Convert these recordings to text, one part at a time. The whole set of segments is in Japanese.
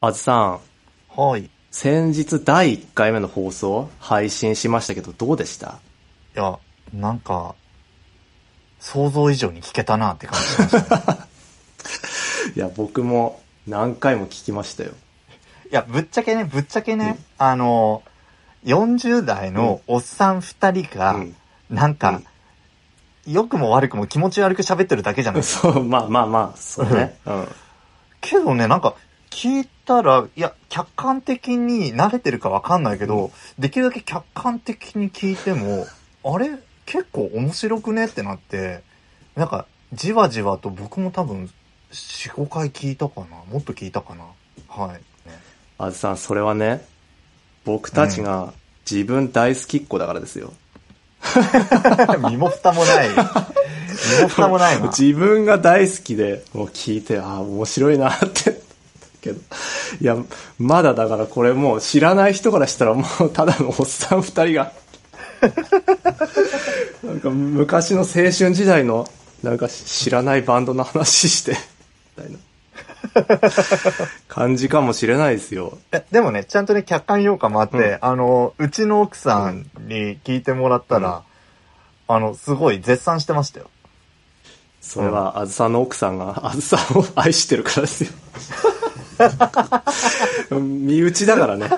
あずさん、はい。い先日第1回目の放送配信しましたけどどうでした？や、なんか、想像以上に聞けたなって感じしましたね。いや、僕も何回も聞きましたよ。いや、ぶっちゃけね、ぶっちゃけね、あの、40代のおっさん二人が、うんなんか、良くも悪くも気持ち悪く喋ってるだけじゃないですか。そう、まあまあまあ、そうね。うん。けどね、なんか、聞いたら、いや、客観的に慣れてるかわかんないけど、できるだけ客観的に聞いても、あれ？結構面白くね？ってなって、なんか、じわじわと僕も多分、4、5回聞いたかな？もっと聞いたかな？はい。ね、あずさん、それはね、僕たちが自分大好きっ子だからですよ。身も蓋もない。身も蓋もないな。自分が大好きで、もう聞いて、ああ、面白いなって。けど、いや、まだだからこれもう知らない人からしたらもう ただのおっさん二人が、なんか昔の青春時代の、なんか知らないバンドの話して、みたいな 感じかもしれないですよ。えでもね、ちゃんとね、客観評価もあって、うんあの、うちの奥さんに聞いてもらったら、あの、すごい絶賛してましたよ。それは、あずさんの奥さんが、あずさんを愛してるからですよ。身内だからね。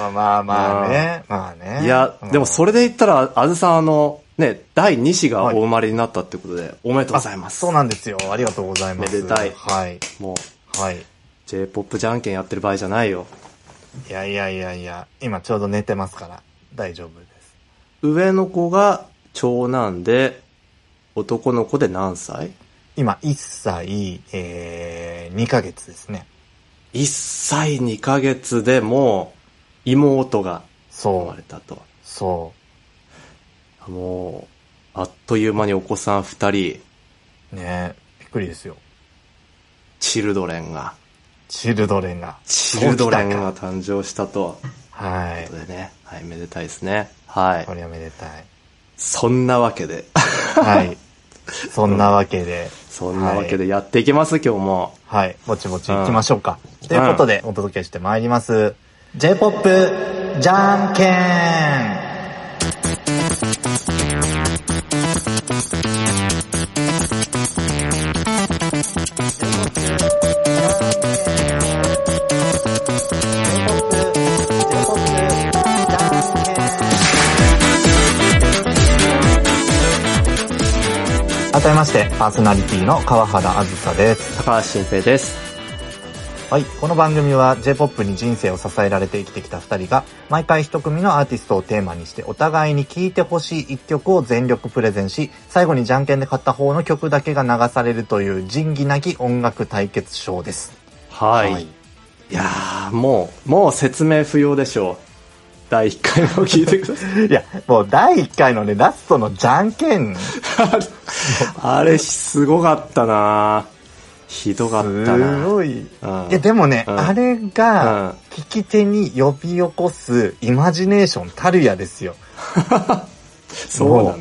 あまあまあね、まあね。いや、でもそれれで言ったら、あずさんあの、ね、第2子がお生まれになったってことで、おめでとうございます。そうなんですよ。ありがとうございます。めでたいはい。もう、はい。J-POP じゃんけんやってる場合じゃないよ。いやいやいやいや、今ちょうど寝てますから、大丈夫です。上の子が長男で、男の子で何歳？今、1歳、えー、2ヶ月ですね。?1 歳2ヶ月でもう、妹が生そうまれ。たと。そもう、あっという間にお子さん2人、う。ねびっくりですよ。チルドレンが、チルドレンが。チルドレンが誕生したと。はいという。ことでね、はい、めでたいですね。はいこ。れはめでたい。そんなわけで、はい。そんなわけで。そんなわけでやっていきます、今日も。はい。ぼちぼち行きましょうか。ということで、お届けしてまいります。J-POP じゃんけん改めまして、パーソナリティの川原あずさです。高橋新平です。はい。この番組は J-POP に人生を支えられて生きてきた二人が、毎回一組のアーティストをテーマにして、お互いに聴いてほしい一曲を全力プレゼンし、最後にじゃんけんで勝った方の曲だけが流されるという仁義なき音楽対決ショーです。はい。はいい、やー、もう、もう説明不要でしょう。第1回目を聞いてください。いや、もう第1回のね、ラストのじゃんけん、あれ、すごかったなひどかったなすごい。いうんや、でもね、うんあれうんが、聞き手に呼び起こすイマジネーションたるやですよ。そうなの。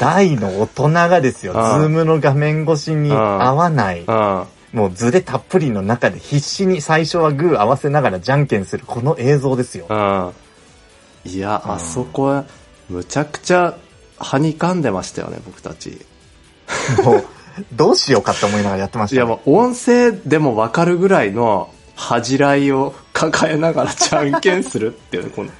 大の大人がですよ、ズうんームの画面越しに合わない、うん。もうズレたっぷりの中で必死に最初はグー合わせながらじゃんけんするこの映像ですよ。うん。いや、うんあそこは、むちゃくちゃ、はにかんでましたよね、僕たち。もう、どうしようかって思いながらやってましいや、たね、もう音声でもわかるぐらいの恥じらいを抱えながらじゃんけんするっていうね、この、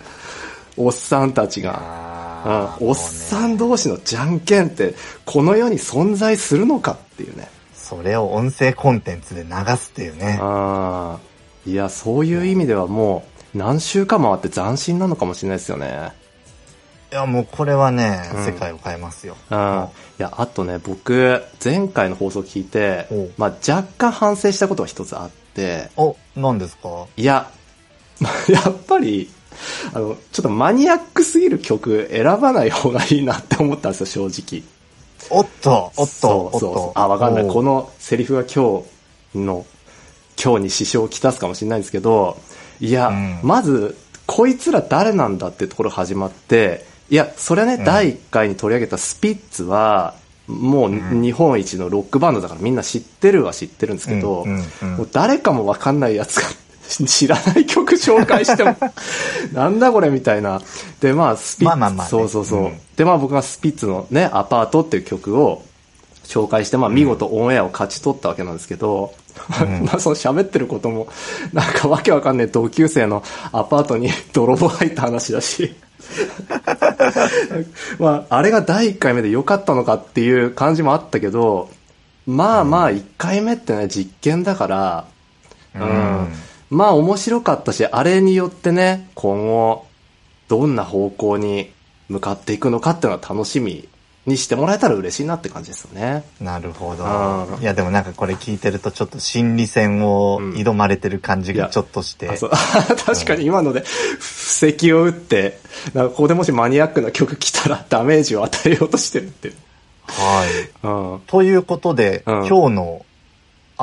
おっさんたちが。うん、おっさん同士のじゃんけんって、この世に存在するのかっていうね。それを音声コンテンツで流すっていうね。ああ。いや、そういう意味ではもう、何週間回って斬新なのかもしれないですよね。いや、もうこれはね、うん世界を変えますよ。うん。いや、あとね、僕、前回の放送聞いてまあ、若干反省したことが一つあって、お、何ですか？いや、ま あやっぱり、あの、ちょっとマニアックすぎる曲選ばない方がいいなって思ったんですよ、正直。おっと、おっと、おっと。あ、わかんない。このセリフが今日の、今日に支障をきたすかもしれないんですけど、いや、うん。まず、こいつら誰なんだってところ始まって、いや、それはね、うん。第1回に取り上げたスピッツは、もう日本一のロックバンドだからみんな知ってるは知ってるんですけど、もう誰かもわかんないやつが 知らない曲紹介しても、なんだこれみたいな。で、まあ、スピッツ、まあまあまあね。そうそうそう。うん。で、まあ僕がスピッツのね、アパートっていう曲を紹介して、まあ見事オンエアを勝ち取ったわけなんですけど、うん。まあその喋ってることも、なんかわけわかんない同級生のアパートに泥棒入った話だし、まああれが第1回目で良かったのかっていう感じもあったけど、まあまあ1回目ってね、実験だから、うん。まあ面白かったし、あれによってね、今後、どんな方向に向かっていくのかっていうのは楽しみにしてもらえたら嬉しいなって感じですよね。なるほどう。んいや、でもなんかこれ聞いてるとちょっと心理戦をうん挑まれてる感じがちょっとして。う 確かに今ので、布石を打って、なんかここでもしマニアックな曲来たらダメージを与えようとしてるっていう。はい。うん。ということで、うん今日の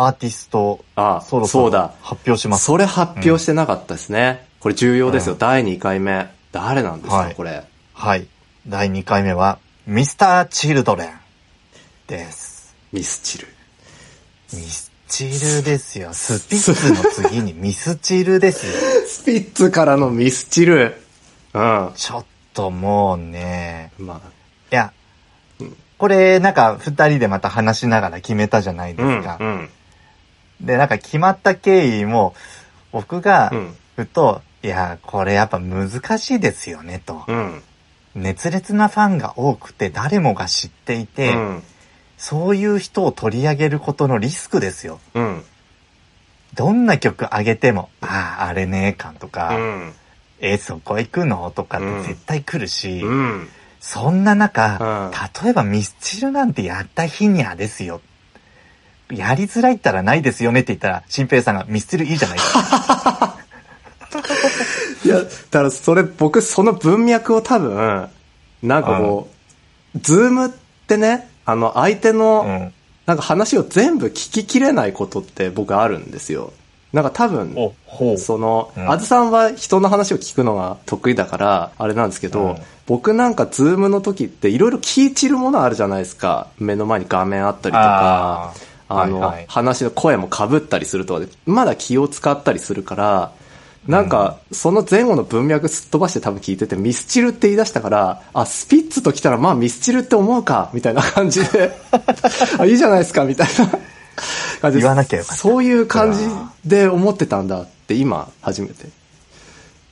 アーティスト、あそろそろそうだ発表します。それ発表してなかったですね。これ重要ですよ。うん第2回目。誰なんですか、はいこれ。はい。第2回目は、ミスター・チルドレンです。ミスチル。ミスチルですよ。スピッツの次に ミスチルですよ。スピッツからのミスチル。うん。ちょっともうね、まあ、いや、これなんか二人でまた話しながら決めたじゃないでうん、すか。うん。で、なんか決まった経緯も、僕がうん、ふと、いや、これやっぱ難しいですよね、と。うん。熱烈なファンが多くて誰もが知っていて、うん。そういう人を取り上げることのリスクですよ。うん。どんな曲上げても、ああ、あれね、感とか、うん。え、そこ行くのとかっうんて絶対来るし、うん。そんな中、う例えばミスチルなんてやった日にゃですよ。やりづらいったらないですよねって言ったら、新平さんがミスチルいいじゃないですか。いや、だからそれ僕その文脈を多分、なんかこう、ズームってね、あの相手うの、ん。なんか話を全部聞ききれないことって僕あるんですよ。なんか多分。その、うんあずさんは人の話を聞くのが得意だから、あれなんですけど、うん僕なんかズームの時っていろいろ気い散るものあるじゃないですか。目の前に画面あったりとか、あの、はいはい話の声も被ったりするとかで、まだ気を使ったりするから、なんか、その前後の文脈すっ飛ばして多分聞いてて、ミスチルって言い出したから、あ、スピッツと来たらまあミスチルって思うか、みたいな感じで、あ、いいじゃないですか、みたいな感じで言わなきゃよかったそういう感じで思ってたんだって今、初めて。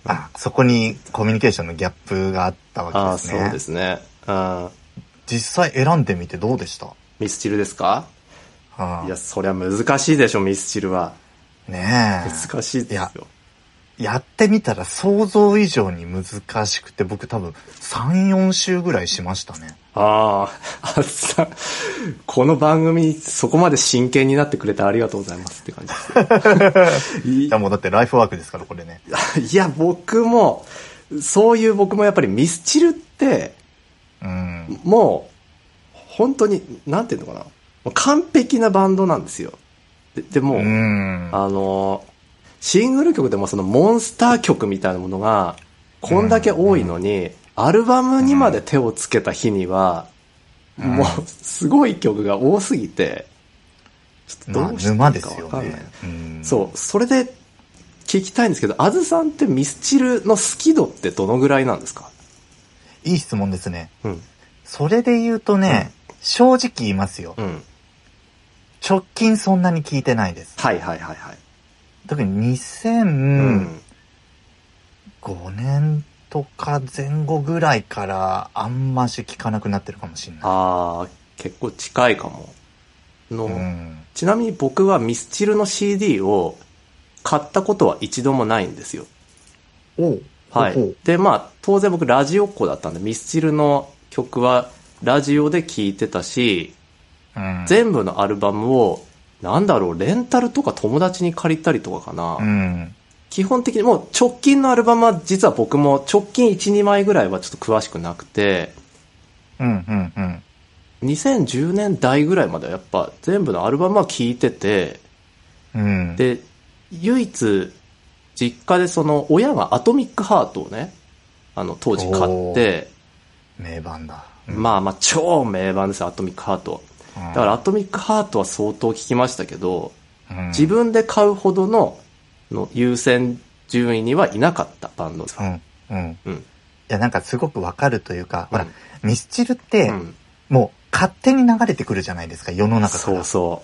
あ、そこにコミュニケーションのギャップがあったわああ、けですね。そうですね。うん。実際選んでみてどうでした？ミスチルですか？うんいや、そりゃ難しいでしょ、ミスチルは。ねえ。難しいですよ。やってみたら想像以上に難しくて、僕多分3、4週ぐらいしましたね。ああ、あさ、この番組にそこまで真剣になってくれてありがとうございますって感じです いやもうだってライフワークですから、これね。いや、僕も、そういう僕もやっぱりミスチルって、うん。もう、本当に、なんていうのかな。完璧なバンドなんですよ。ででも、うん。あの、シングル曲でもそのモンスター曲みたいなものが、こんだけ多いのに、アルバムにまで手をつけた日には、うんもう、すごい曲が多すぎて、ちょっとまあどうしていいかわかんない。ね。うんそう、それで聞きたいんですけど、あずさんってミスチルの好き度ってどのぐらいなんですか？いい質問ですね。うん。それで言うとね、正直言いますよ。うん。直近そんなに聞いてないです。はいはいはいはい。特にう2005ん。年とか前後ぐらいからあんまし聞かなくなってるかもしれない。ああ、結構近いかも。の、うん。ちなみに僕はミスチルの CD を買ったことは一度もないんですよ。お。はいで、まあ、当然僕ラジオっ子だったんで、ミスチルの曲はラジオで聴いてたし、うん。全部のアルバムを、なんだろう、レンタルとか友達に借りたりとかかな。うん。基本的にもう直近のアルバムは実は僕も直近1、2枚ぐらいはちょっと詳しくなくて、うん、うん、うん。2010年代ぐらいまではやっぱ全部のアルバムは聴いてて、うん。で、唯一、実家でその、親がアトミックハートをね、あの、当時買って、名盤だ。まあまあ超名盤ですよ、アトミックハート。うんだからアトミックハートは相当聞きましたけど、うん自分で買うほどのの優先順位にはいなかったバンドです。うん。うん。うん。いや、なんかすごくわかるというか、ほらうん、ミスチルって、うん。もう勝手に流れてくるじゃないですか、世の中から。そうそ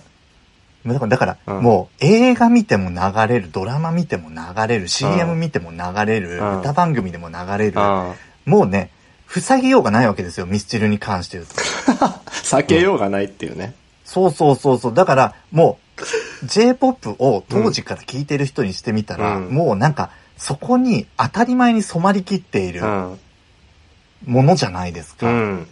だから、だからうんもう映画見ても流れる、ドラマ見ても流れる、CM 見ても流れる、うん歌番組でも流れう。る、あもうね、塞ぎようがないわけですよ、ミスチルに関して言うと。あ。避けようがないっていうね。そうそうそうそう。だから、もう、J-POP を当時から聴いてる人にしてみたら、うんもうなんか、そこに当たり前に染まりきっているうん。ものじゃないですうか。ん。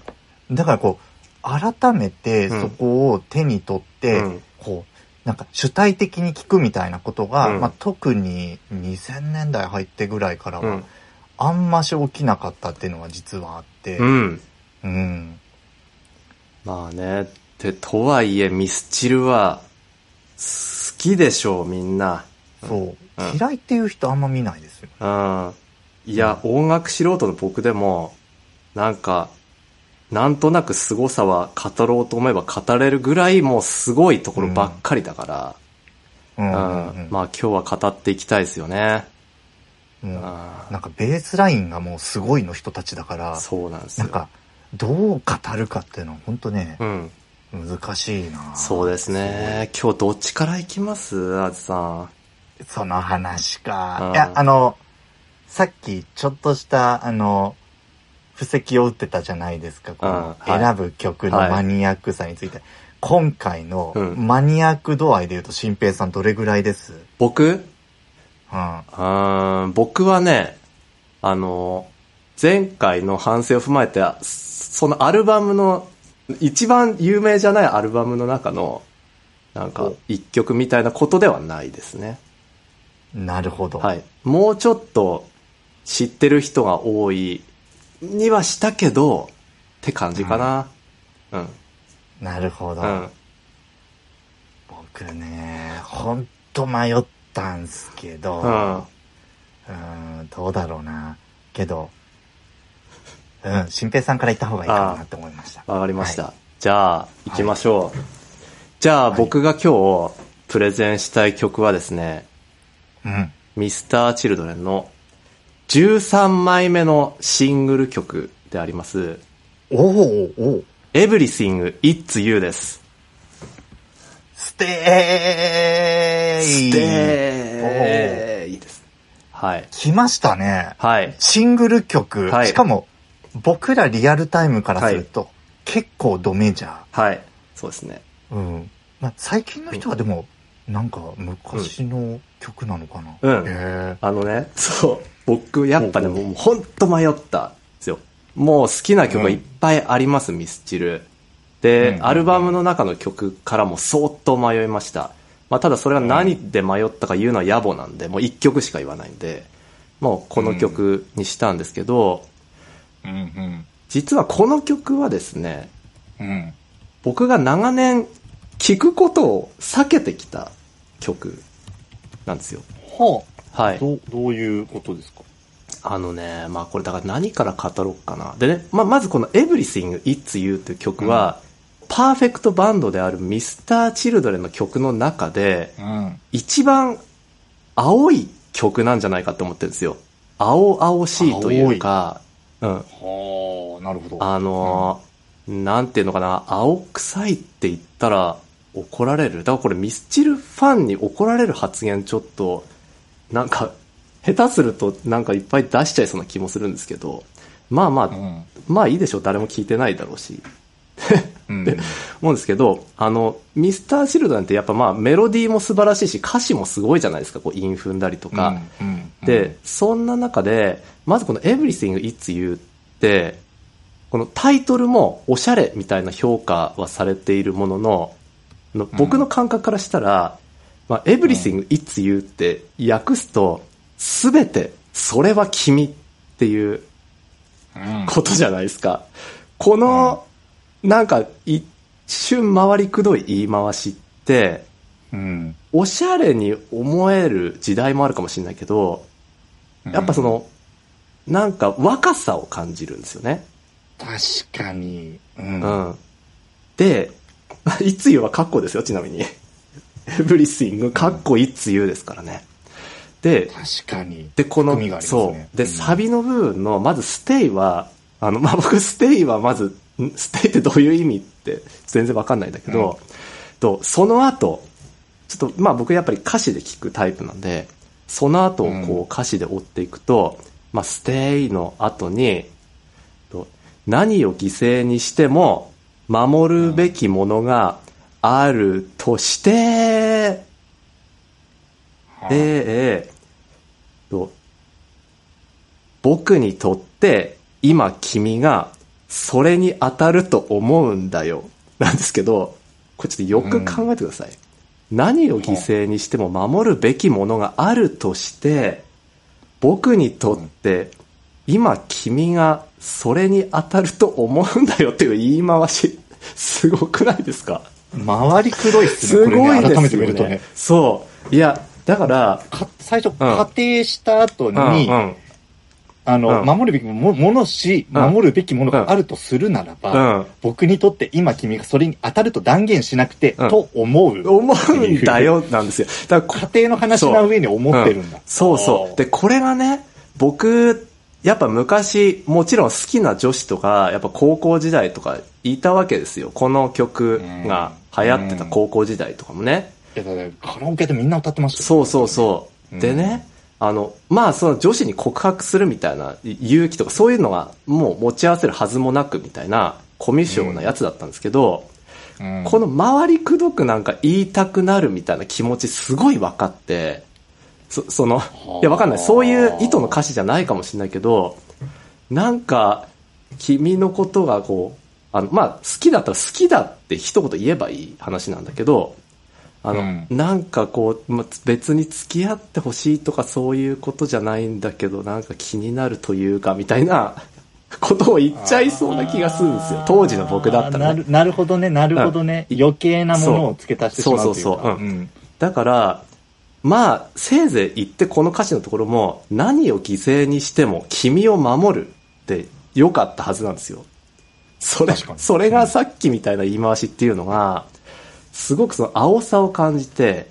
だからこう、改めてうんそこを手に取って、うんこう、なんか主体的に聞くみたいなことが、うんまあ、特に2000年代入ってぐらいからは、うん。あんまし起きなかったっていうのは実はあって、うん。うん。まあね。で、とはいえ、ミスチルは、好きでしょう、みんな。そう、うん嫌いっていう人あんま見ないですよ。うん。いや、音楽素人の僕でも、なんか、なんとなく凄さは語ろうと思えば語れるぐらいもうすごいところばっかりだから、うんうんうんうんまあ今日は語っていきたいですよね。もううんなんかベースラインがもうすごいの人たちだから、そうなんですよ。なんか、どう語るかっていうのは本当ね、うん。難しいなそうですね。今日どっちから行きます？あずさん。その話かう。んいや、あの、さっきちょっとした、あの、布石を打ってたじゃないですか。この選ぶ曲のマニアックさについて。今回のうんマニアック度合いで言うと、新平さんどれぐらいです？僕？うん。うーん、僕はね、あの、前回の反省を踏まえて、そのアルバムの、一番有名じゃないアルバムの中の、なんかお、一曲みたいなことではないですね。なるほど。はい。もうちょっと知ってる人が多いにはしたけど、って感じかな。うん。なるほど。うん。僕ね、ほんと迷ったんすけど、うん。うーん、どうだろうな。けど、うん、新平さんから言った方がいいかもなって思いました。わかりました。はじゃあ、行きましょう。じゃあ、はい僕が今日プレゼンしたい曲はですね、うん。ミスターチルドレンの13枚目のシングル曲であります、おおおお Everything It's You です。ステーイステーいいです。はい。来ましたね。はい。シングル曲。はいしかも、僕らリアルタイムからすると、結構ドメジャはい。そうですね。ー。うん。まあ、最近の人はでも、なんか昔の曲なのかな。うんへあのね、そう。僕、やっぱね、もうほんと迷ったんですよ。もう好きな曲がいっぱいあります、ミスチル。で、うんアルバムの中の曲からも相当迷いました。まあ、ただそれが何で迷ったか言うのは野暮なんで、もう一曲しか言わないんで、もうこの曲にしたんですけど、え。うん実はこの曲はですね、うん。うん。僕が長年聴くことを避けてきた曲なんですよ。ははい。どう、どういうことですか？あのね、まあこれだから何から語ろうかな。でね、まあまずこの Everything It's You という曲は、パーフェクトバンドである Mr.Children の曲の中で、うん。一番青い曲なんじゃないかって思ってるんですよ。青々しいというか、うん。はあ、なるほど。あのーなんていうのかな、青臭いって言ったら怒られる。だからこれミスチルファンに怒られる発言ちょっと、なんか、下手するとなんかいっぱい出しちゃいそうな気もするんですけど、まあまあ、うん。まあいいでしょう。誰も聞いてないだろうし。うん。で思うんですけど、あの、ミスター・チルドレンってやっぱまあメロディーも素晴らしいし、歌詞もすごいじゃないですか。こう、韻踏んだりとか。で、そんな中で、まずこの Everything It's You って、このタイトルもおしゃれみたいな評価はされているものの、の僕の感覚からしたら、まあ、Everything It's You って訳すと、すべて、それは君っていううん、ことじゃないですか。この、なんか、一瞬回りくどい言い回しって、うん。おしゃれに思える時代もあるかもしれないけど、やっぱその、なんか若さを感じるんですよね。確かに。う。うんん。で、いつ言うはカッコですよ、ちなみに。エブリシング、カッコいつ言うですからね。で、確かに。で、この、含みがありますそねう。で、うんサビの部分の、まずステイは、あの、まあ、僕、ステイはまず、んステイってどういう意味って全然わかんないんだけど、と、その後、ちょっと、まあ僕やっぱり歌詞で聞くタイプなんで、その後をこう歌詞で追っていくと、まあ、ステイの後に、と何を犠牲にしても守るべきものがあるとして、はあええと僕にとって今君がそれに当たると思うんだよ。なんですけど、これちょっとよく考えてください。何を犠牲にしても守るべきものがあるとして、僕にとって今君がそれに当たると思うんだよっていう言い回し、すごくないですか？回りくどいっすすね。ごいですよね。ね改めて見るとね。そう。いや、だから、か最初、仮定した後に、うんうんあの、うん守るべきもものし、うん守るべきものがあるとするならば、うん僕にとって今君がそれに当たると断言しなくて、うんと思う。思うんだ。よ、なんですよ。だからこ家庭の話な上に思ってるんだ。そうそう。で、これがね、僕、やっぱ昔、もちろん好きな女子とか、やっぱ高校時代とかいたわけですよ。この曲が流行ってた高校時代とかもね。いやだカラオケでみんな歌ってましたよそうそうそう。うんでね、あの、まあその女子に告白するみたいな勇気とかそういうのがもう持ち合わせるはずもなくみたいなコミュ障なやつだったんですけど、うんこの回りくどくなんか言いたくなるみたいな気持ちすごい分かって、そその、いや分かんない。そういう意図の歌詞じゃないかもしれないけど、なんか、君のことがこう、あの、まあ、好きだったら好きだって一言言えばいい話なんだけど、あの、うんなんかこう、まあ別に付き合ってほしいとかそういうことじゃないんだけど、なんか気になるというか、みたいな ことを言っちゃいそうな気がするんですよ。当時の僕だったらね。なるなるほどね、なるほどね。余計なものを付け足してしまうというか。そうそうそううんんだから、まあ、せいぜい言ってこの歌詞のところも、何を犠牲にしても君を守るって良かったはずなんですよ。それそれがさっきみたいな言い回しっていうのが、すごくその青さを感じて、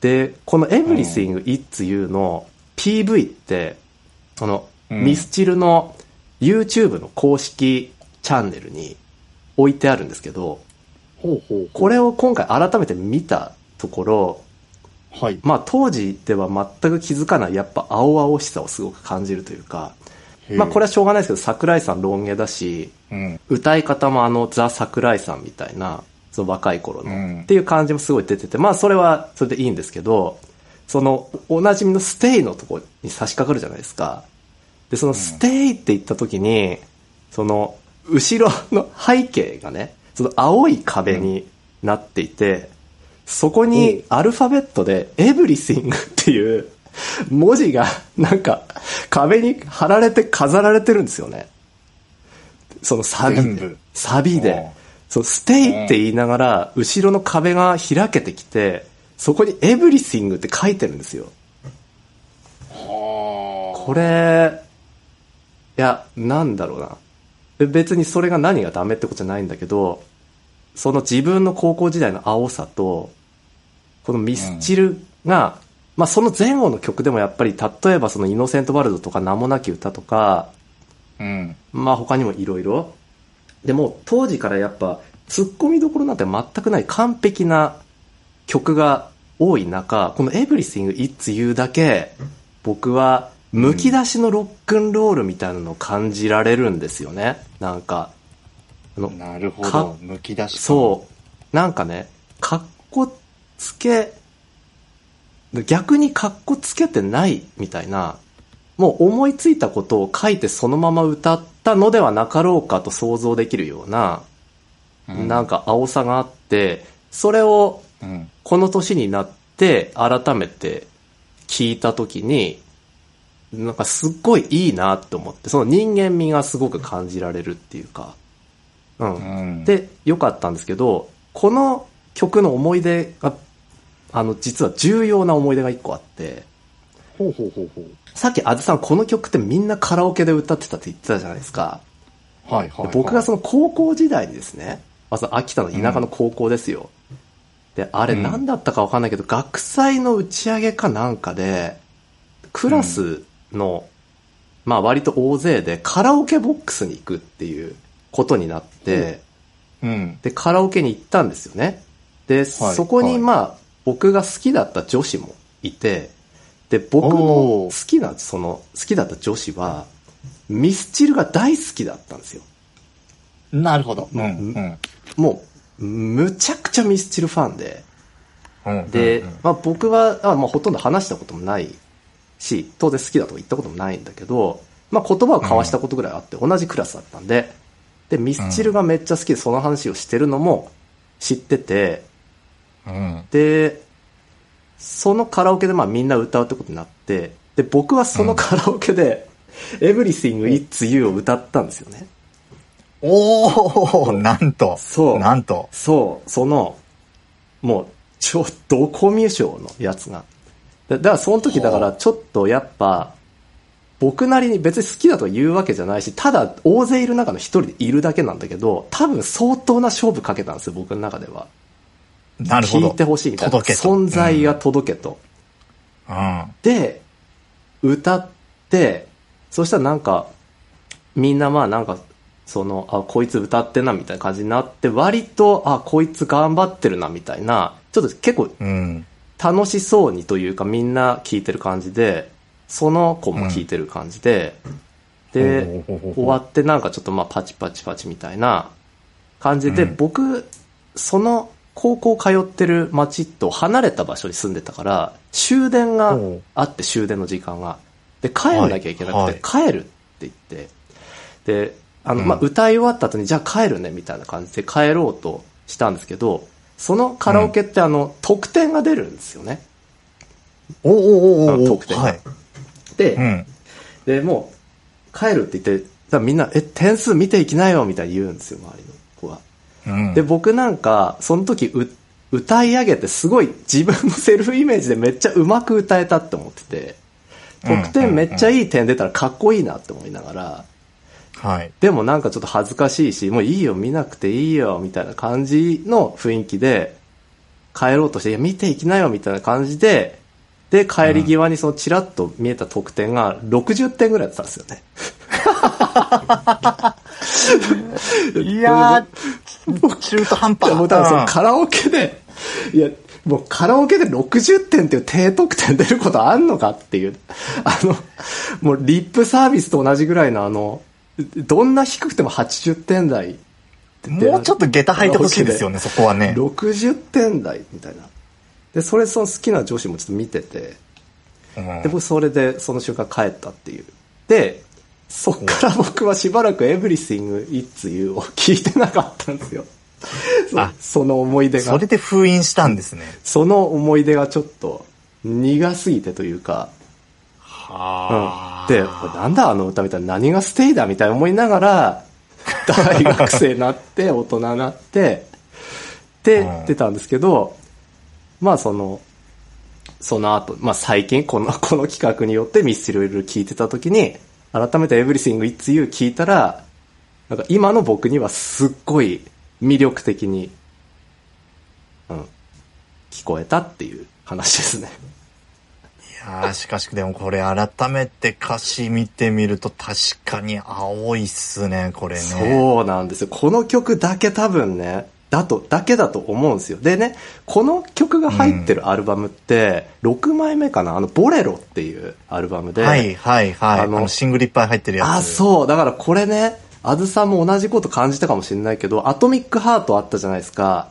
で、この Everything It's You の PV って、その、うんミスチルの YouTube の公式チャンネルに置いてあるんですけど。これを今回改めて見たところ、はい。まあ当時では全く気づかないやっぱ青々しさをすごく感じるというか、まあこれはしょうがないですけど桜井さんロン毛だし、うん。歌い方もあのザ桜井さんみたいな、その若い頃の、うんっていう感じもすごい出てて、まあそれはそれでいいんですけど、そのおなじみのステイのところに差し掛かるじゃないですか。で、そのステイって言った時に、その後ろの背景がね、その青い壁になっていて、そこにアルファベットで everything っていう文字がなんか壁に貼られて飾られてるんですよね。そのサビで。サビでうん。そう、ステイって言いながら、後ろの壁が開けてきて、そこに everything って書いてるんですよ。はこれ、いや、なんだろうな。で別にそれが何がダメってことじゃないんだけど、その自分の高校時代の青さと、このミスチルが、まあその前後の曲でもやっぱり、例えばそのイノセントワールドとか名もなき歌とか、あ。うん。まあ他にもいろいろ。でも当時からやっぱ突っ込みどころなんて全くない完璧な曲が多い中、この Everything It's You だけ僕は剥き出しのロックンロールみたいなのを感じられるんですよね。なんか。あのなるほかど。むき出し。そう。なんかね、かっこつけ、逆にかっこつけてないみたいな、もう思いついたことを書いてそのまま歌ったのではなかろうかと想像できるような、うんなんか青さがあって、それをうん。この年になって改めて聞いたときに、なんかすっごいいいなって思って、その人間味がすごく感じられるっていうか、うん。うん。、で、良かったんですけど、この曲の思い出が、あの、実は重要な思い出が一個あって、ほうほうほうほう。さっきあずさんこの曲ってみんなカラオケで歌ってたって言ってたじゃないですか。はいはい、はい。僕がその高校時代にですね、まあ、その秋田の田舎の高校ですよ。で、あれうん何だったかわかんないけど、学祭の打ち上げかなんかで、クラスの、まあ割と大勢でカラオケボックスに行くっていうことになって、うん。で、カラオケに行ったんですよね。で、そこにまあ、僕が好きだった女子もいて、で、僕の好きな、その、好きだった女子は、ミスチルが大好きだったんですよ。なるほど。うん。ううんん。もう、むちゃくちゃミスチルファンで、うん。で、うんまあ僕は、あまあほとんど話したこともないし、当然好きだとか言ったこともないんだけど、まあ言葉を交わしたことぐらいあって、同じクラスだったんで、で、ミスチルがめっちゃ好きでその話をしてるのも知ってて、うん。で、そのカラオケでまあみんな歌うってことになって、で、僕はそのカラオケで、Everything It's You を歌ったんですよね。おーなんと。そうなんと。そう、その、もう、超、ドコミュ障のやつが。だだからその時だからちょっとやっぱ、僕なりに別に好きだと言うわけじゃないし、ただ大勢いる中の一人でいるだけなんだけど、多分相当な勝負かけたんですよ、僕の中では。なるほど。聞いてほしいみたいな。届けと存在が届けと。うん。で、歌って、そしたらなんか、みんなまあなんか、その、あ、こいつ歌ってんなみたいな感じになって、割と、あ、こいつ頑張ってるなみたいな、ちょっと結構うん。楽しそうにというかみんな聞いてる感じで、その子も聞いてる感じで、うほうほうほう終わってなんかちょっとまあパチパチパチみたいな感じで、うん僕、その高校通ってる町と離れた場所に住んでたから、終電があって終電の時間が。で、帰んなきゃいけなくて、はい帰るって言って、で、あの、うんまあ、歌い終わった後に、じゃあ帰るね、みたいな感じで帰ろうとしたんですけど、そのカラオケってあの、得点が出るんですよね。おおおおおあ得点がはい。で、うん。で、もう、帰るって言って、みんな、え、点数見ていきなよ、みたいに言うんですよ、周りの。うん。で、僕なんか、その時う、歌い上げて、すごい自分のセルフイメージでめっちゃ上手く歌えたって思ってて、得点めっちゃいい点出たらかっこいいなって思いながら、はい。でもなんかちょっと恥ずかしいし、もういいよ、見なくていいよ、みたいな感じの雰囲気で、帰ろうとして、いや、見ていきなよ、みたいな感じで、で、帰り際にそのチラッと見えた得点が60点ぐらいだったんですよね。いやー、中途半い端。やもう多分そのうんカラオケで、いや、もうカラオケで60点っていう低得点出ることあんのかっていう。あの、もうリップサービスと同じぐらいのあの、どんな低くても80点台。もうちょっと下駄履いてほしいですよね、そこはね。60点台みたいな。で、それその好きな上司もちょっと見てて、うんで、僕それでその瞬間帰ったっていう。で、そっから僕はしばらく Everything It's You を聞いてなかったんですよ。そあその思い出が。それで封印したんですね。その思い出がちょっと苦すぎてというか、はうん。で、なんだあの歌みたいな、何がステイだみたいな思いながら、大学生になって、大人になって、ってうん言ってたんですけど、まあその、その後、まあ最近この、この企画によってミスチルをいろいろ聞いてた時に、改めて Everything It's You 聞いたら、なんか今の僕にはすっごい魅力的に、うん、聞こえたっていう話ですね。いやーしかしでもこれ改めて歌詞見てみると確かに青いっすね、これね。そうなんですよ。この曲だけ多分ね、だと、だけだと思うんですよ。でね、この曲が入ってるアルバムって、6枚目かな？あの、ボレロっていうアルバムで。はいはいはい。ああのの、シングルいっぱい入ってるやつ。あ、そう。だからこれね、あずさんも同じこと感じたかもしれないけど、アトミックハートあったじゃないですか。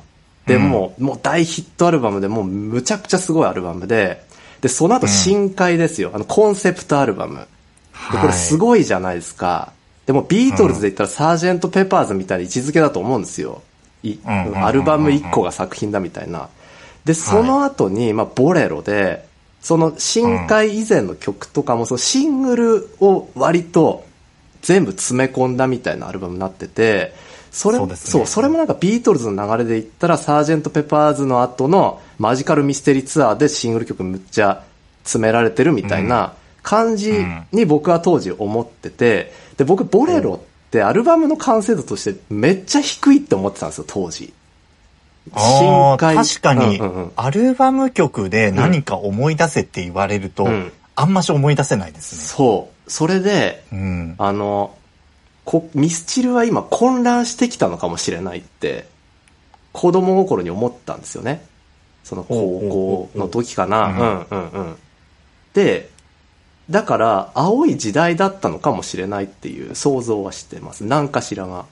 で、うんもう、もう大ヒットアルバムで、もうむちゃくちゃすごいアルバムで、で、その後深海ですよ。あの、コンセプトアルバム。で、これすごいじゃないですか。でもビートルズで言ったらサージェント・ペパーズみたいな位置づけだと思うんですよ。アルバム1個が作品だみたいな。で、その後に、まあ、ボレロで、その深海以前の曲とかも、そのシングルを割と全部詰め込んだみたいなアルバムになってて、それそうね。そう、それもなんかビートルズの流れで言ったら、サージェント・ペパーズの後のマジカル・ミステリーツアーでシングル曲むっちゃ詰められてるみたいな感じに僕は当時思ってて、で、僕、ボレロっで、アルバムの完成度としてめっちゃ低いって思ってたんですよ、当時。深海確かに、アルバム曲で何か思い出せって言われると、うんあんまし思い出せないですね。そう。それで、うん。あの、こミスチルは今混乱してきたのかもしれないって、子供心に思ったんですよね。その高校の時かな。うんうんうん。で、だから、青い時代だったのかもしれないっていう想像はしてます。何かしらが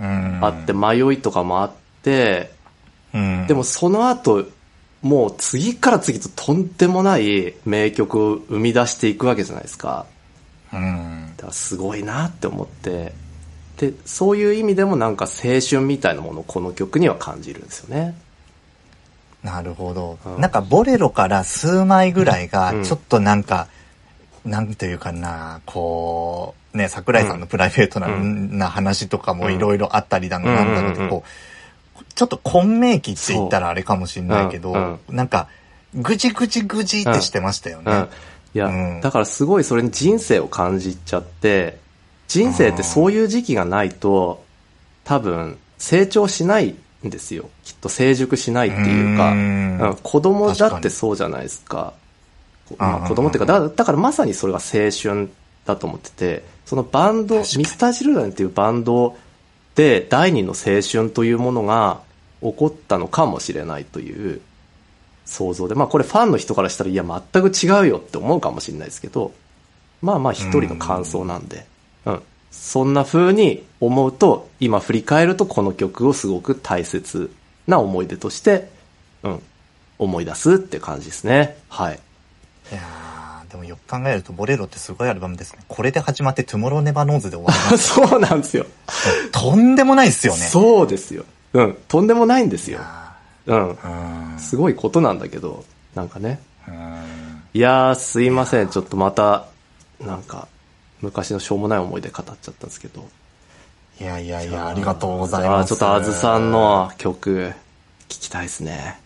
うん。あって、迷いとかもあって、うん、でもその後、もう次から次ととんでもない名曲を生み出していくわけじゃないですか。うん、だからすごいなって思って、で、そういう意味でもなんか青春みたいなものをこの曲には感じるんですよね。なるほど、うん。なんかボレロから数枚ぐらいがうん。ちょっとなんか、なんというかな、こう、ね、桜井さんのプライベートな,、うんな話とかもいろいろあったりだの、うんなんだろうってうんうんこう、ちょっと混迷期って言ったらあれかもしれないけど、なんか、ぐじぐじぐじってしてましたよね。うん。いや、うん。だからすごいそれに人生を感じちゃって、人生ってそういう時期がないと、多分成長しないんですよ。きっと成熟しないっていうか、ううん。ん。子供だってそうじゃないですか。まあ、子供っていうか、だだからまさにそれが青春だと思ってて、そのバンド、ミスターチルドレンっていうバンドで第二の青春というものが起こったのかもしれないという想像で、まあこれファンの人からしたら、いや全く違うよって思うかもしれないですけど、まあまあ一人の感想なんで、うん。そんな風に思うと、今振り返るとこの曲をすごく大切な思い出として、うん、思い出すって感じですね。はい。いやーでもよく考えると、ボレロってすごいアルバムですね。これで始まって、トゥモローネバーノーズで終わります。そうなんですよ。とんでもないっすよね。そうですよ。うん。とんでもないんですよ。あうん。すごいことなんだけど、なんかね。うんいやー、すいません。ちょっとまた、なんか、昔のしょうもない思い出語っちゃったんですけど。いやいやいや、ありがとうございます。ちょっとあずさん。の曲、聞きたいですね。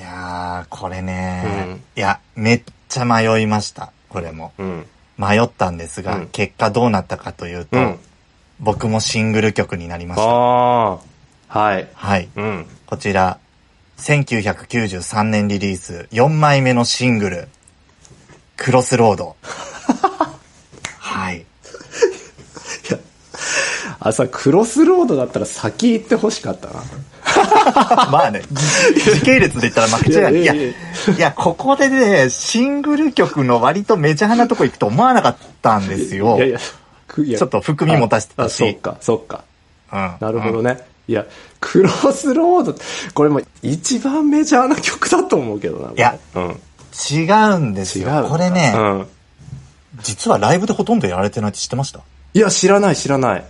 いやー、これね、うんいや、めっちゃ迷いました。これも。うん。迷ったんですが、うん結果どうなったかというと、うん。僕もシングル曲になりました。はい。はい。うん。こちら、1993年リリース4枚目のシングル、クロスロード。はい。あ、さ、クロスロードだったら先行ってほしかったな。まあね、時系列で言ったら負けちゃう。いや、いやここでね、シングル曲の割とメジャーなとこ行くと思わなかったんですよ。いやいや、くいやちょっと含み持たせてたしそっか、そっか。うん。なるほどね。いや、クロスロード、これも一番メジャーな曲だと思うけどな。いや、うん。違うんですよ。これね、うん。実はライブでほとんどやられてないって知ってました？いや、知らない、知らない。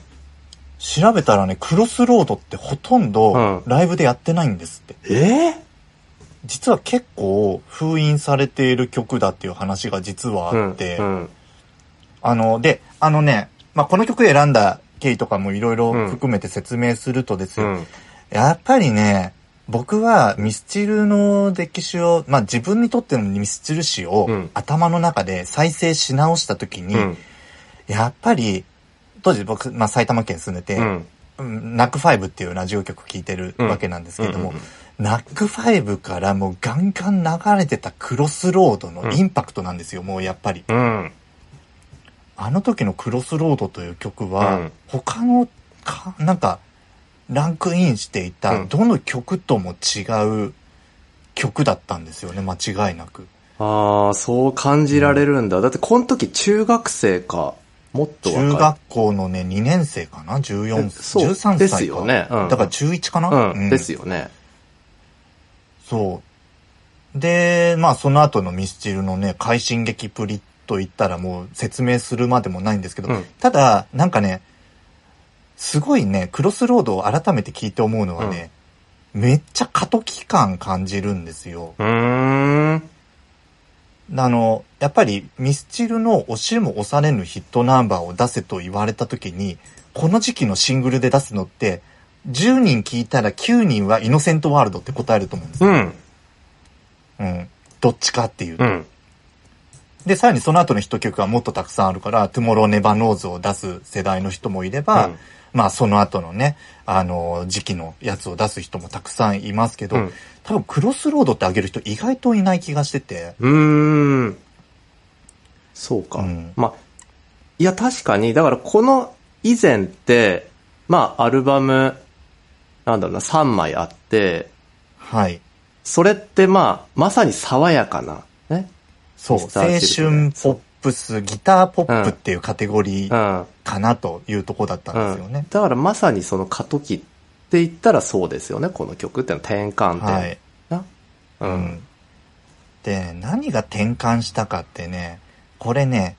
調べたらね、クロスロードってほとんどうん。ライブでやってないんですって。ええ実は結構封印されている曲だっていう話が実はあって、うんうん。あの、で、あのね、まあ、この曲選んだ経緯とかもいろいろ含めて説明するとですよ、うん。やっぱりね、僕はミスチルの歴史を、まあ、自分にとってのミスチル史をうん。頭の中で再生し直した時に、うん。やっぱり、当時僕、まあ、埼玉県住んでて、うん。うんナックファイブっていうラジオ局聴いてるわけなんですけども、うんうんナックファイブからもうガンガン流れてたクロスロードのインパクトなんですよ、もうやっぱり。うん。あの時のクロスロードという曲は、うん。他のか、なんか、ランクインしていたうん。どの曲とも違う曲だったんですよね、間違いなく。ああ、そう感じられるんだ。だって、この時中学生か、もっと。中学校のね、2年生かな ?14 えそう13歳か。ですよねうんだから中1かな？うん、ですよ。よね。そう。で、まあその後のミスチルのね、快進撃プリと言ったらもう説明するまでもないんですけど、うんただ、なんかね、すごいね、クロスロードを改めて聞いて思うのはね、めっちゃ過渡期感感じるんですよ。あの、やっぱりミスチルの押しも押されぬヒットナンバーを出せと言われた時に、この時期のシングルで出すのって、10人聞いたら9人はイノセントワールドって答えると思うんですよ。うん。うん。どっちかっていうと。うん。で、さらにその後のヒット曲はもっとたくさんあるから、トゥモローネバノーズを出す世代の人もいれば、うんまあその後のね、あの、時期のやつを出す人もたくさんいますけど、うん多分クロスロードってあげる人意外といない気がしてて、うーん。そうか。うんまあ、いや、確かに、だからこの以前って、まあ、アルバム、なんだろうな、3枚あって、はい。それってまあ、まさに爽やかな、ね。そう、青春ポップス、ギターポップっていうカテゴリうーん。かなというとこだったんですよね。だからまさにその過渡期って言ったらそうですよね、この曲ってのは転換点。はい。な。う。うんん。で、何が転換したかってね、これね、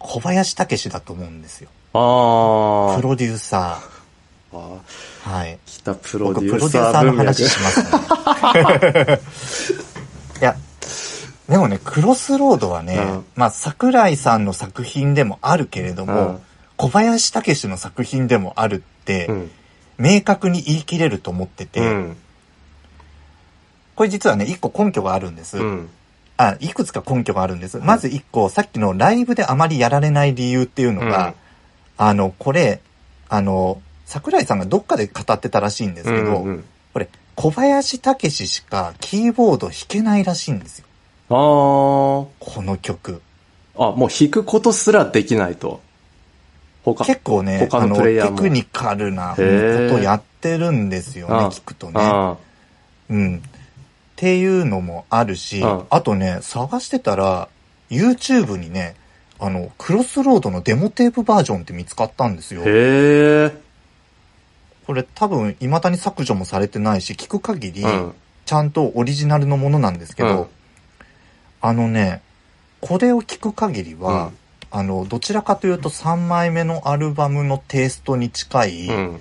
小林武史だと思うんですよ。あプロデューサあ。ー。はい。来たプロ僕、デュープロデューサーの話しますね。いや、でもね、クロスロードはね、うんまあ、桜井さんの作品でもあるけれども、うん小林武史の作品でもあるって、うん。明確に言い切れると思ってて、うん。これ実はね、一個根拠があるんです。うん。あ、いくつか根拠があるんです。まず一個、さっきのライブであまりやられない理由っていうのが、うんあの、これ、あの、桜井さんがどっかで語ってたらしいんですけど、うんうんこれ、小林武史しかキーボード弾けないらしいんですよ。あーこの曲。あ、もう弾くことすらできないと。他。結構ね、他のあの、プレイヤーもテクニカルなことやってるんですよね、あ聞くとね。あうん。っていうのもあるし、うんあとね、探してたら、YouTube にね、あの、クロスロードのデモテープバージョンって見つかったんですよ。へえ。これ多分、未だに削除もされてないし、聞く限り、うん。ちゃんとオリジナルのものなんですけど、うんあのね、これを聞く限りは、うんあの、どちらかというと3枚目のアルバムのテイストに近い、うん。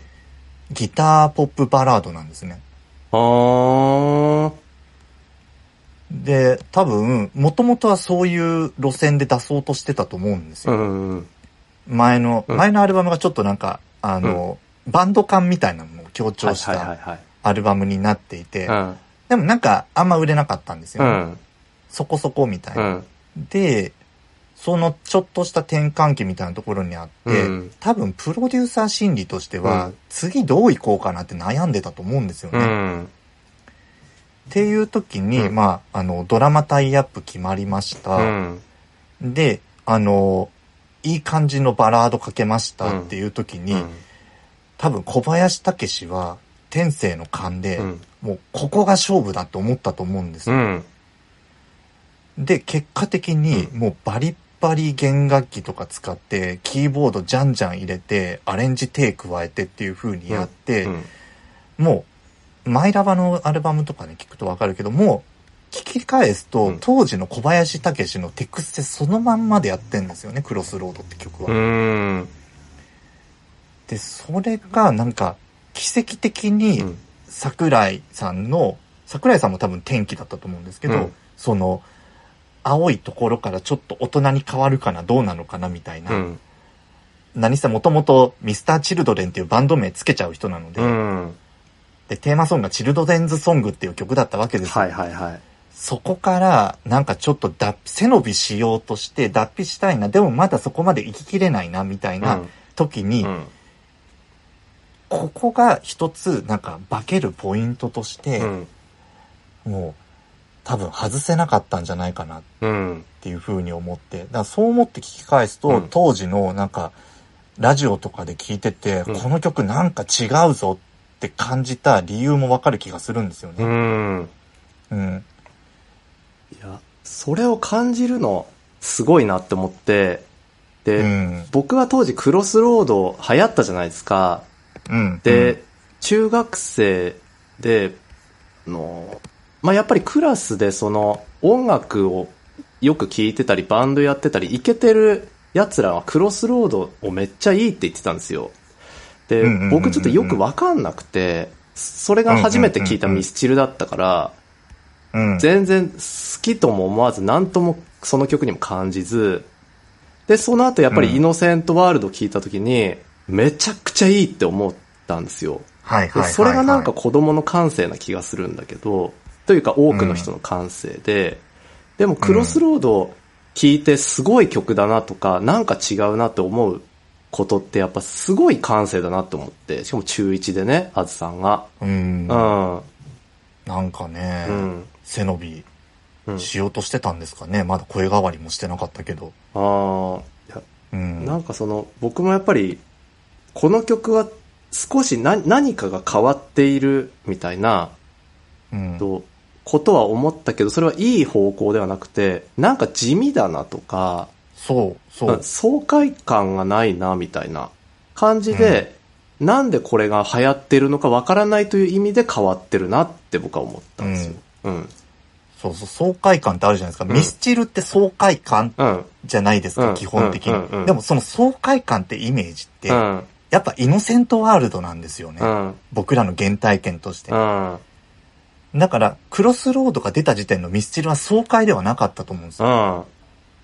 ギターポップバラードなんですね。あー。で、多分、もともとはそういう路線で出そうとしてたと思うんですうよ。んうん。前の、うん前のアルバムがちょっとなんか、あの、バンド感みたいなのを強調したはい。アルバムになっていて、うん。でもなんかあんま売れなかったんですよね。うん。そこそこみたいうな。ん。で、そのちょっとした転換期みたいなところにあって、うん多分プロデューサー心理としては、うん次どう行こうかなって悩んでたと思うんですよね。うん。っていう時に、うんまあ、あの、ドラマタイアップ決まりました。うん。で、あの、いい感じのバラードかけましたっていう時に、多分小林武史は天性の勘で、うんもうここが勝負だと思ったと思うんですよ。うん。で、結果的にもうバリッバリ弦楽器とか使って、キーボードじゃんじゃん入れて、アレンジ手加えてっていう風にやって、うんもう、マイラバのアルバムとかね、聞くとわかるけど、もう、聞き返すと、うん当時の小林武史のテクステそのまんまでやってんですよね、クロスロードって曲は。うん。で、それがなんか、奇跡的にうん桜井さんの、桜井さんも多分天気だったと思うんですけど、うんその、青いところからちょっと大人に変わるかな、どうなのかな、みたいな。うん。何せもともとミスターチルドレンっていうバンド名つけちゃう人なので、うん。で、テーマソングがチルドレンズソングっていう曲だったわけですよ。はいはいはい。そこから、なんかちょっと脱背伸びしようとして、脱皮したいな、でもまだそこまで行ききれないな、みたいな時に、うん。ここが一つ、なんか化けるポイントとして、うん。もう、多分外せなかったんじゃないかなっうん。ていうふうに思って、だからそう思って聞き返すと、うん当時のなんか、ラジオとかで聞いてて、うんこの曲なんか違うぞって感じた理由もわかる気がするんですようね。ん。うん。いや、それを感じるの、すごいなって思って、で、うん。僕は当時クロスロード流行ったじゃないですか。うん。で、中学生で、の、まあ、やっぱりクラスでその音楽をよく聴いてたり、バンドやってたり、イケてる奴らはクロスロードをめっちゃいいって言ってたんですよ。で僕ちょっとよくわかんなくて、それが初めて聞いたミスチルだったから、うん。全然好きとも思わず、何ともその曲にも感じず、で、その後やっぱりイノセントワールド聞いた時に、めちゃくちゃいいって思ったんですよ。それがなんか子供の感性な気がするんだけど、というか多くの人の感性で、でもクロスロード聴いてすごい曲だなとか、なんか違うなって思うことってやっぱすごい感性だなと思って、しかも中1でね、あずさんが。うんう。ん。なんかね、うん背伸びうんしようとしてたんですかね。まだ声変わりもしてなかったけど。ああ、うん。なんかその、僕もやっぱり、この曲は少しな何かが変わっているみたいな、うん。とことは思ったけど、それはいい方向ではなくて、なんか地味だなとか、そう、そう。爽快感がないな、みたいな感じで、なんでこれが流行ってるのかわからないという意味で変わってるなって僕は思ったんですよ。うん。そうそう、爽快感ってあるじゃないですか。んミスチルって爽快感うん。じゃないですか、うん基本的に、うんうんうんでもその爽快感ってイメージって、うん。やっぱイノセントワールドなんですよね。うん。僕らの原体験として。うん。だから、クロスロードが出た時点のミスチルは爽快ではなかったと思うんですよ。うん。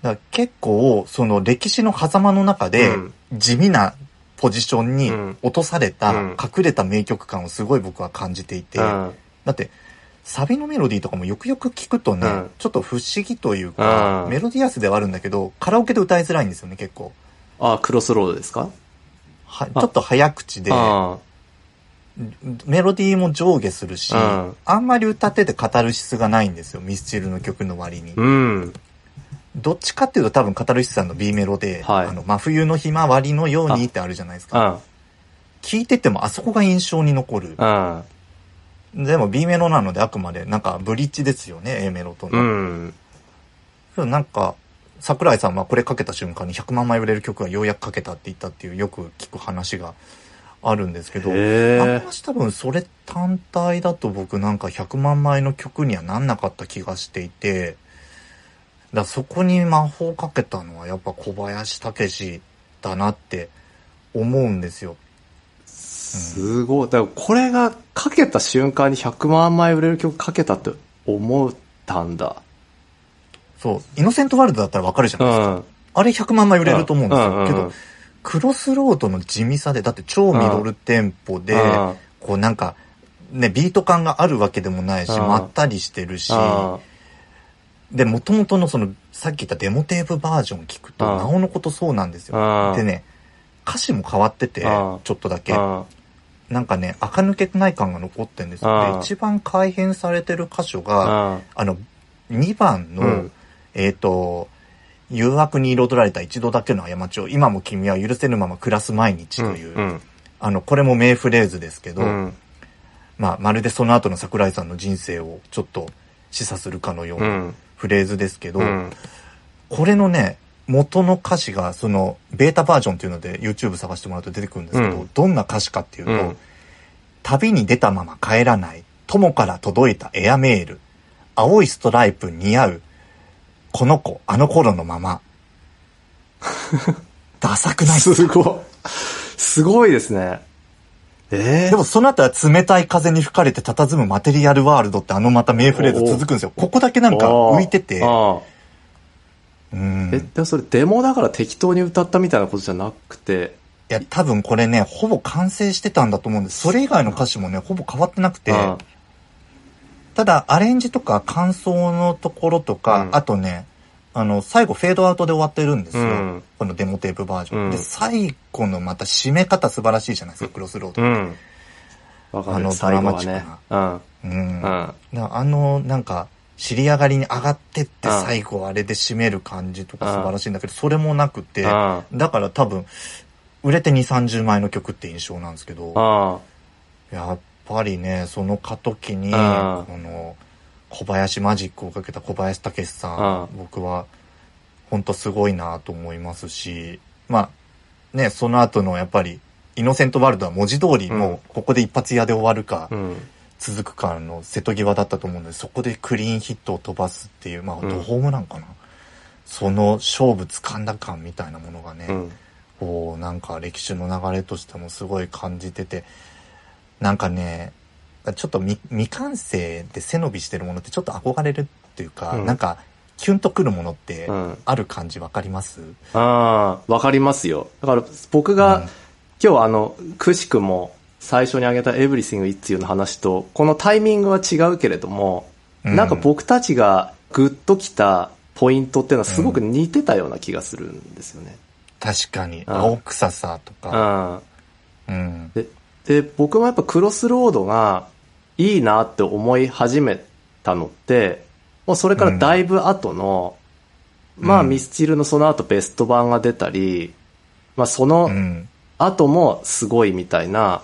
だから結構、その歴史の狭間の中でうん、地味なポジションにうん落とされた、うん隠れた名曲感をすごい僕は感じていて、うん。だって、サビのメロディーとかもよくよく聞くとね、うんちょっと不思議というか、うんメロディアスではあるんだけど、カラオケで歌いづらいんですよね、結構。あ、クロスロードですか？はちょっと早口で、あメロディーも上下するし、うんあんまり歌っててカタルシスがないんですよ、ミスチルの曲の割に。うん。どっちかっていうと多分カタルシスさんの B メロで、はいあの、真冬のひまわりのようにってあるじゃないですか。うん。聞いててもあそこが印象に残る。うん。でも B メロなのであくまでなんかブリッジですよね、A メロとうの。ん。けどなんか、桜井さんはこれかけた瞬間に100万枚売れる曲はようやくかけたって言ったっていうよく聞く話があるんですけど、あんまし多分それ単体だと僕なんか100万枚の曲にはなんなかった気がしていて、だそこに魔法かけたのはやっぱ小林武史だなって思うんですよ。すごい。だからこれがかけた瞬間に100万枚売れる曲かけたって思ったんだ。そう、イノセントワールドだったらわかるじゃうないですか。ん。あれ100万枚売れると思うんですよ。うんうんうんけど、クロスロードの地味さで、だって超ミドルテンポで、うんこうなんか、ね、ビート感があるわけでもないし、うんまったりしてるし、あで、元々のその、さっき言ったデモテープバージョン聞くと、うんなおのことそうなんですよ。うんでね、歌詞も変わってて、ちうんょっとだけ。あ。なんかね、垢抜けてない感が残ってるんですよ。うんで、一番改変されてる箇所が、ああ。の、2番の、うん。えっ、と、誘惑に彩られた一度だけの過ちを、今も君は許せぬまま暮らす毎日という、うん。あの、これも名フレーズですけど、うん。まあ、まるでその後の桜井さんの人生をちょっと示唆するかのようう。なんフレーズですけど、うん。これのね、元の歌詞が、その、ベータバージョンっていうので YouTube 探してもらうと出てくるんですけど、うんどんな歌詞かっていうと、うん旅に出たまま帰らない、友から届いたエアメール、青いストライプ似合う、この子、あの頃のまま。ダサくないっすすごい。すごいですね。ええでもその後は冷たい風に吹かれて佇むマテリアルワールドってあのまた名フレーズ続くんですよ。ここだけなんか浮いてて、うん。え、でもそれデモだから適当に歌ったみたいなことじゃなくて、いや、多分これね、ほぼ完成してたんだと思うんです。それ以外の歌詞もね、ほぼ変わってなくて、あただ、アレンジとか感想のところとか、うんあとね、あの、最後フェードアウトで終わってるんですよ。うんこのデモテープバージョン。うんで、最後のまた締め方素晴らしいじゃないですか、クロスロード。うん。わかる。あのドラマチッねク。うん。うん。うん。なあの、なんか、尻上がりに上がってってうん最後あれで締める感じとか素晴らしいんだけど、それもなくて、うんだから多分、売れて2、30枚の曲って印象なんですけど、あやっぱりね、その過渡期に、こうんの、小林マジックをかけた小林武史さん、うん僕は、ほんとすごいなと思いますし、まあ、ね、その後のやっぱり、イノセントワールドは文字通りもう、ここで一発屋で終わるか。続くかの瀬戸際だったと思うんで、そこでクリーンヒットを飛ばすっていう、まあ、うんドホームなんかな。その勝負掴んだ感みたいなものがね、うん。こう、なんか歴史の流れとしてもすごい感じてて、なんかね、ちょっと未未完成で背伸びしてるものってちょっと憧れるっていうか、うんなんか、キュンとくるものってうんある感じわかります、ああ、わかりますよ。だから僕が、うん今日あの、くしくも最初に挙げた Everything It's You の話と、このタイミングは違うけれども、うんなんか僕たちがグッときたポポイントっていうのはすごく似てたような気がするんですよね。確かに。ん青臭さとうか。ん。うん。で、で、僕もやっぱクロスロードがいいなって思い始めたのって、もうそれからだいぶ後の、まあうん。ミスチルのその後ベスト版が出たり、まあそのうん。後もすごいみたいな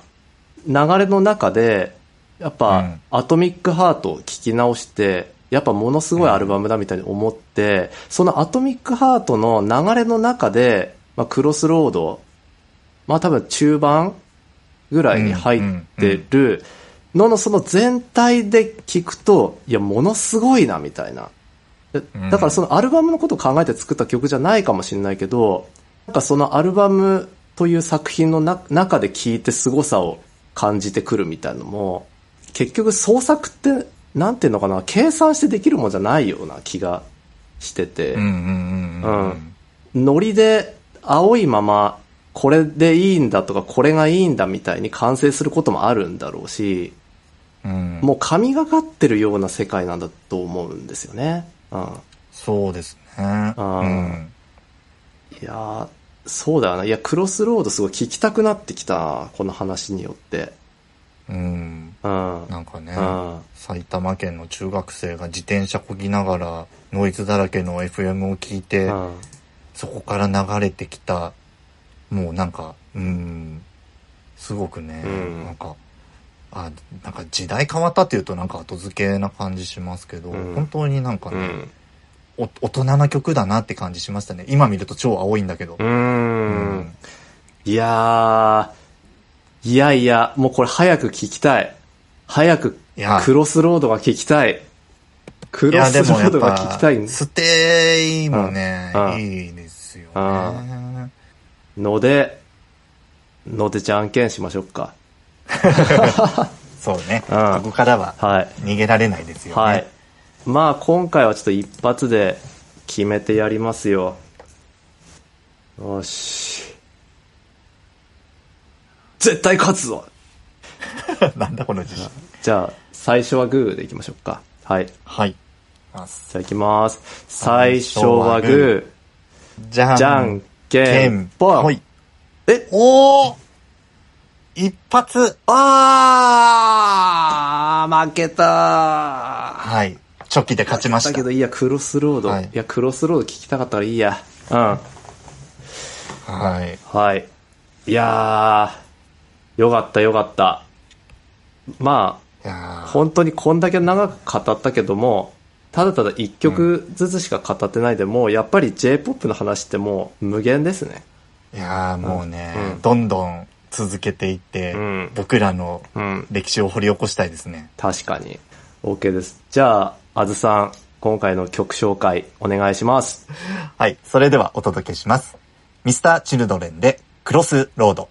流れの中で、やっうぱん。アトミックハートを聞き直して、やっぱものすごいアルバムだみたいに思って、そのアトミックハートの流れの中で、まあクロスロード、まあ多分中盤ぐらいに入ってる。ののその全体で聞くと、いや、ものすごいな、みたいな。だからそのアルバムのことを考えて作った曲じゃないかもしれないけど、なんかそのアルバムという作品のな中で聴いて凄さを感じてくるみたいなのも、結局創作って、なんていうのかな、計算してできるもんじゃないような気がしてて、うん。ノリで青いままこれでいいんだとかこれがいいんだみたいに完成することもあるんだろうし、うん。もう神がかってるような世界なんだと思うんですよね。うん。そうですね。うん。いやー、そうだよな。いや、クロスロードすごい聞きたくなってきたな、この話によって。うん。うん。なんかねうん、埼玉県の中学生が自転車こぎながらノイズだらけの FM を聞いて、うん。そこから流れてきた、もうなんか、うん、すごくね、うんなんか、あ、なんか時代変わったっていうとなんか後付けな感じしますけど、うん本当になんかね、うん。お大人な曲だなって感じしましたね。今見ると超青いんだけど。うーん。いやー、いやいや、もうこれ早く聞きたい。早くいやクロスロードが聞きたい。クいや、ロスロードが聞きぱたいん、ステイもね、いいですようね。ので、のでじゃんけんしましょうか。そうね。うんここからははい。逃げられないですよね。はい。まあ今回はちょっと一発で決めてやりますよ。よし。絶対勝つぞ なんだこの自信。じゃあ、最初はグーでいきましょうか。はい。じはい。ますゃあいきます。最初はグじゃー、じゃんけんぽん。はい。え？おー一発あー負けたはい。チョキで勝ちました。だけど、いや、クロスロード。はいい、や、クロスロード聞きたかったからいいや。うん。はい。はい。いやー、よかったよかった。まあ、本当にこんだけ長く語ったけども、ただただ一曲ずつしか語ってないでも、やっぱり J-POP の話ってもう無限ですね。いやーもうね、うんどんどん続けていって、うん僕らのうん。歴史を掘り起こしたいですね。確かに。OK です。じゃあ、あずさん、今回の曲紹介お願いします。はい。それではお届けします。ミスターチルドレンでクロスロード。